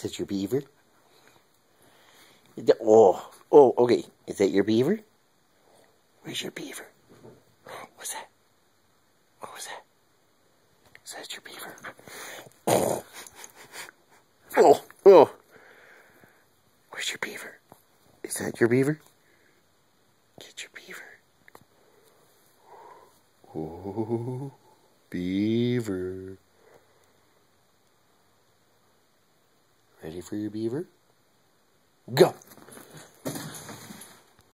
Is that your beaver? Oh, oh, okay. Is that your beaver? Where's your beaver? What's that? What was that? Is that your beaver? Oh, oh, oh. Where's your beaver? Is that your beaver? Get your beaver. Oh, beaver. Ready for your beaver? Go!